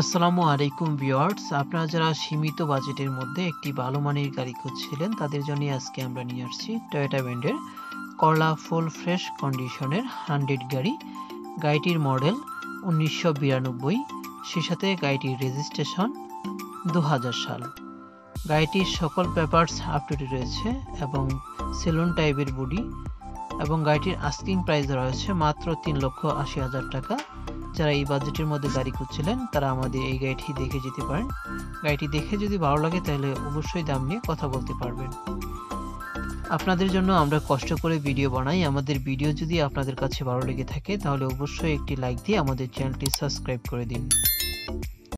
আসসালামু আলাইকুম ভিউয়ার্স। আপনারা যারা সীমিত বাজেটের মধ্যে একটি ভালো মানের গাড়ি খুঁজছিলেন, তাদের জন্য আজকে আমরা নিয়ে আসছি টয়োটা ব্র্যান্ডের করলা ফুল ফ্রেশ কন্ডিশনের হান্ড্রেড গাড়ি। গাড়িটির মডেল উনিশশো বিরানব্বই। সে সাথে গাড়িটির রেজিস্ট্রেশন দু হাজার সাল। গাড়িটির সকল পেপারস আপ টু রয়েছে এবং সেলুন টাইপের বডি এবং গাড়িটির আস্কিং প্রাইস রয়েছে মাত্র তিন লক্ষ আশি হাজার টাকা। যারা এই বাজেটের মধ্যে গাড়ি খুঁজছিলেন, তারা আমাদের এই গাড়িটি দেখে যেতে পারেন। গাড়িটি দেখে যদি ভালো লাগে, তাহলে অবশ্যই দাম নিয়ে কথা বলতে পারবেন। আপনাদের জন্য আমরা কষ্ট করে ভিডিও বানাই। আমাদের ভিডিও যদি আপনাদের কাছে ভালো লেগে থাকে, তাহলে অবশ্যই একটি লাইক দিয়ে আমাদের চ্যানেলটি সাবস্ক্রাইব করে দিন।